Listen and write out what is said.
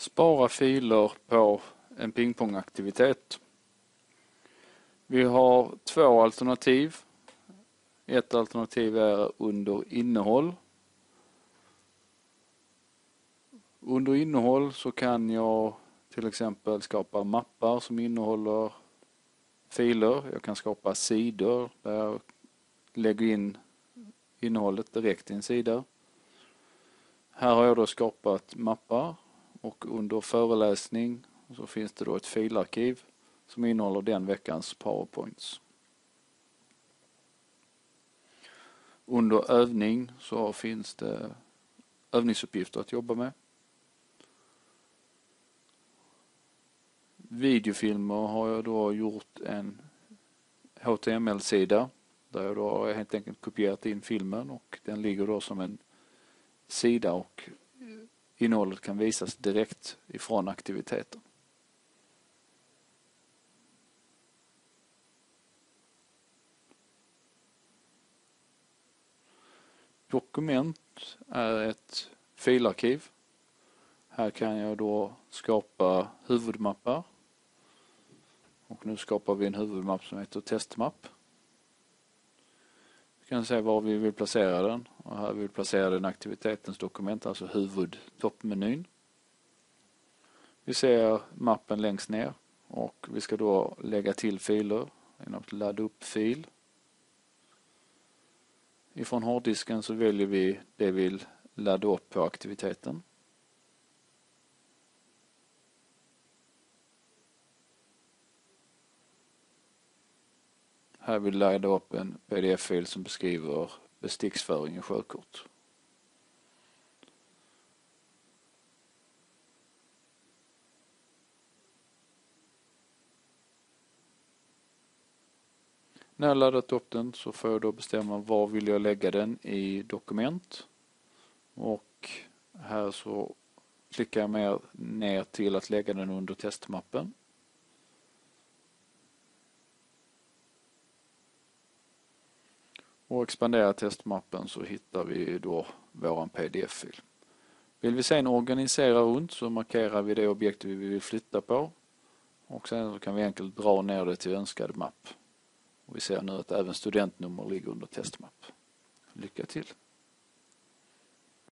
Spara filer på en pingpongaktivitet. Vi har två alternativ. Ett alternativ är under innehåll. Under innehåll så kan jag till exempel skapa mappar som innehåller filer. Jag kan skapa sidor där jag lägger in innehållet direkt i en sida. Här har jag då skapat mappar och under föreläsning så finns det då ett filarkiv som innehåller den veckans powerpoints. Under övning så finns det övningsuppgifter att jobba med. Videofilmer har jag då gjort en HTML-sida där jag då har helt enkelt kopierat in filmen och den ligger då som en sida och innehållet kan visas direkt ifrån aktiviteten. Dokument är ett filarkiv. Här kan jag då skapa huvudmappar. Och nu skapar vi en huvudmapp som heter testmapp. Vi kan se var vi vill placera den. Och här vill vi placera den aktivitetens dokument, alltså huvudtoppmenyn. Vi ser mappen längst ner och vi ska då lägga till filer genom att ladda upp fil. Ifrån hårddisken så väljer vi det vi vill ladda upp på aktiviteten. Här vill jag ladda upp en pdf-fil som beskriver besticksföring i sjökort. När jag laddat upp den så får jag då bestämma var vill jag lägga den i dokument. Och här så klickar jag mer ner till att lägga den under testmappen. Och expanderar testmappen så hittar vi då våran pdf-fil. Vill vi sen organisera runt så markerar vi det objekt vi vill flytta på. Och sen kan vi enkelt dra ner det till önskad mapp. Och vi ser nu att även studentnummer ligger under testmapp. Lycka till!